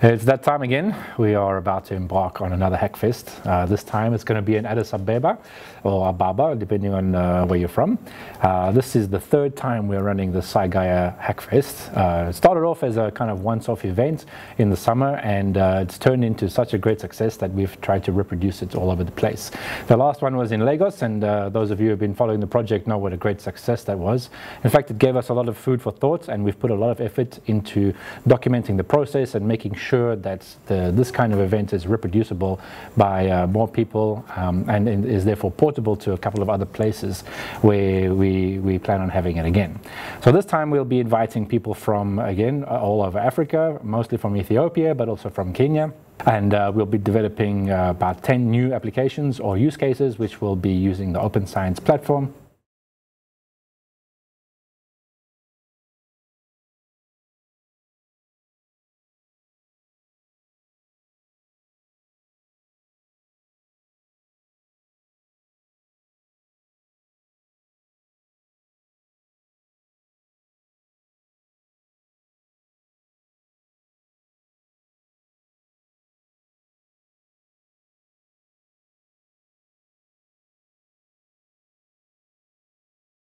It's that time again. We are about to embark on another Hackfest. Uh, this time it's going to be in Addis Ababa or Ababa, depending on uh, where you're from. Uh, this is the third time we're running the SciGaia Hackfest. Uh, it started off as a kind of once-off event in the summer and uh, it's turned into such a great success that we've tried to reproduce it all over the place. The last one was in Lagos and uh, those of you who have been following the project know what a great success that was. In fact, it gave us a lot of food for thought and we've put a lot of effort into documenting the process and making sure sure that the, this kind of event is reproducible by uh, more people um, and, is therefore portable to a couple of other places where we, we plan on having it again. So this time we'll be inviting people from, again, all over Africa, mostly from Ethiopia, but also from Kenya. And uh, we'll be developing uh, about 10 new applications or use cases which will be using the Open Science platform.